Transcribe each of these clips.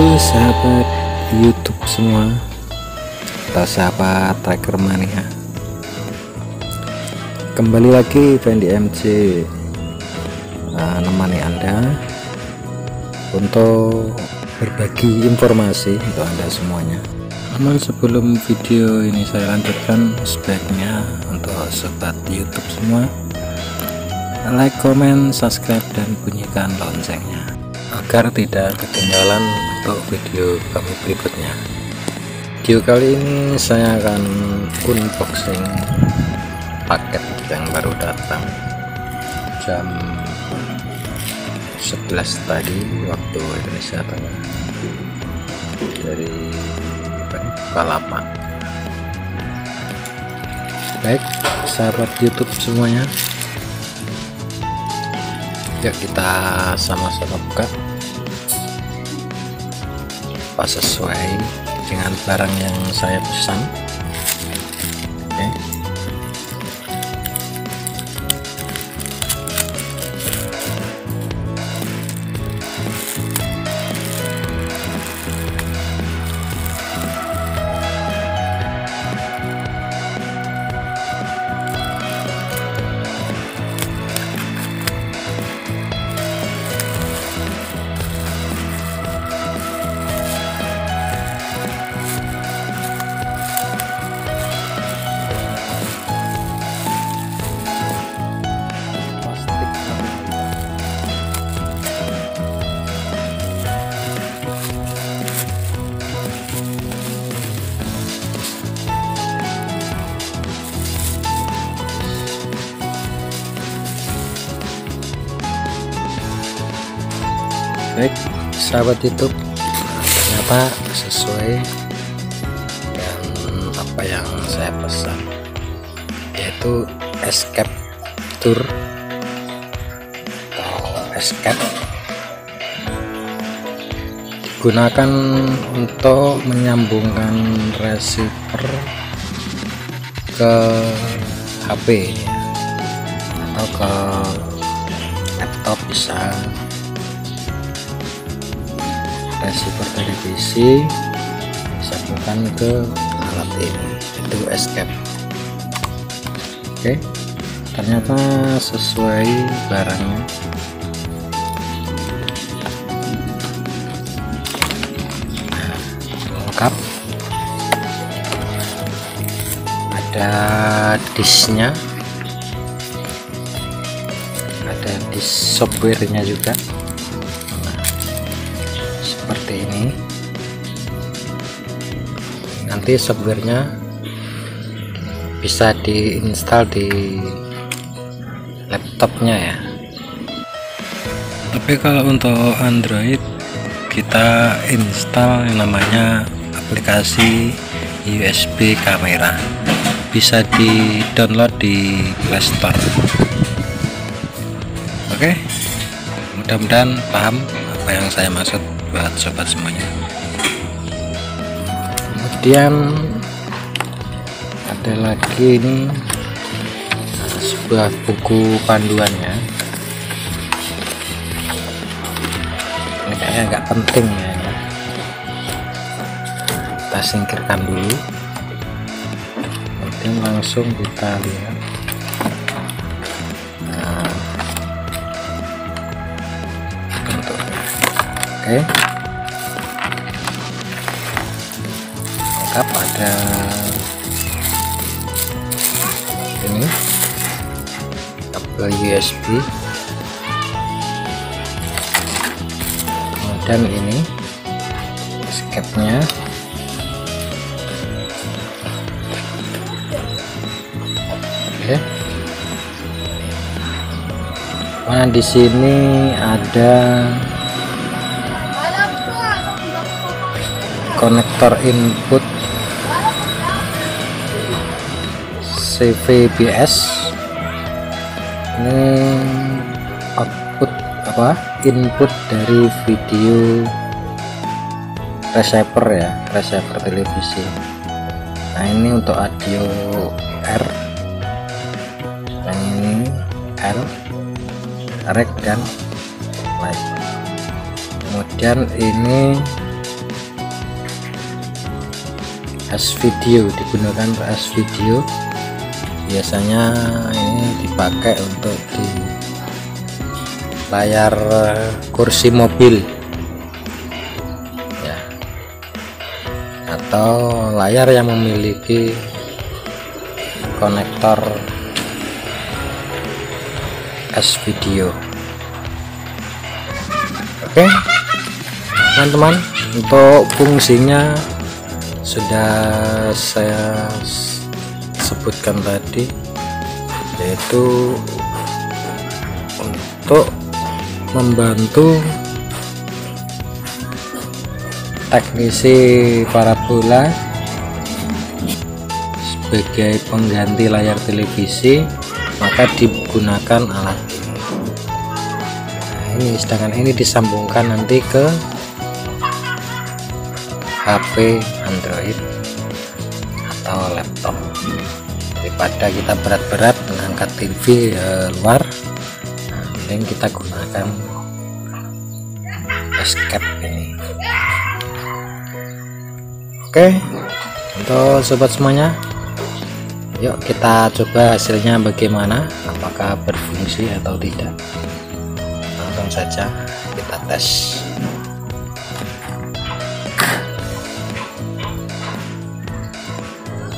Halo sahabat YouTube semua. Atau sahabat tracker mania kembali lagi Fendi MC uh, nemani anda untuk berbagi informasi untuk anda semuanya. Namun sebelum video ini saya lanjutkan sebaiknya untuk sobat YouTube semua like, comment, subscribe dan bunyikan loncengnya agar tidak ketinggalan untuk video kami berikutnya. Video kali ini saya akan unboxing paket yang baru datang. Jam 11 tadi waktu Indonesia Tengah. Dari Balapan. Baik sahabat YouTube semuanya yuk kita sama-sama buka. Apa sesuai dengan barang yang saya pesan baik sahabat YouTube. Ternyata sesuai dengan apa yang saya pesan yaitu escape tour atau escape. Digunakan untuk menyambungkan receiver ke HP atau ke laptop bisa receiver televisi disambungkan ke alat ini itu escape. Oke ternyata sesuai barangnya. Nah, lengkap. Ada disknya. Ada disk softwarenya juga seperti ini. Nanti softwarenya bisa diinstal di laptopnya ya. Tapi kalau untuk Android kita install yang namanya aplikasi USB kamera. Bisa di download di Playstore oke mudah-mudahan paham apa yang saya maksud buat sobat semuanya. Kemudian ada lagi ini sebuah buku panduannya. Ini kayaknya nggak penting ya kita singkirkan dulu. Kemudian langsung kita lihat lengkap ada ini. Kabel USB kemudian ini escape nya oke. Nah di sini ada konektor input CVBS ini output apa? Input dari video receiver ya receiver televisi. Nah ini untuk audio R. Yang ini L rec dan light kemudian ini S video digunakan S video. Biasanya ini dipakai untuk di layar kursi mobil. Ya. Atau layar yang memiliki konektor S video. Oke teman-teman untuk fungsinya sudah saya sebutkan tadi yaitu untuk membantu teknisi parabola sebagai pengganti layar televisi maka digunakan alat ini. Nah, sedangkan ini disambungkan nanti ke HP Android atau laptop. Daripada kita berat-berat mengangkat TV eh, luar yang kita gunakan escape ini. Oke untuk sobat semuanya yuk kita coba hasilnya bagaimana? Apakah berfungsi atau tidak? Langsung saja kita tes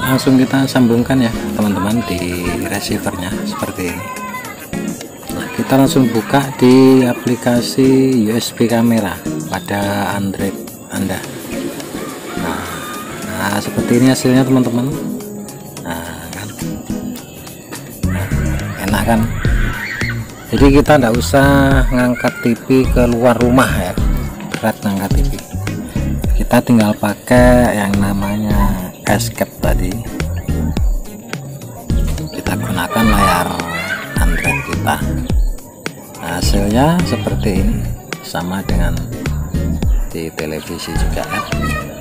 langsung kita sambungkan ya teman-teman di receivernya seperti ini. Nah, kita langsung buka di aplikasi USB kamera pada Android Anda. Nah, nah seperti ini hasilnya teman-teman. Nah kan? Nah, enak kan? Jadi kita tidak usah ngangkat TV ke luar rumah ya berat ngangkat TV kita tinggal pakai yang namanya escape tadi. Kita gunakan layar Android kita. Hasilnya seperti ini sama dengan di televisi juga. ya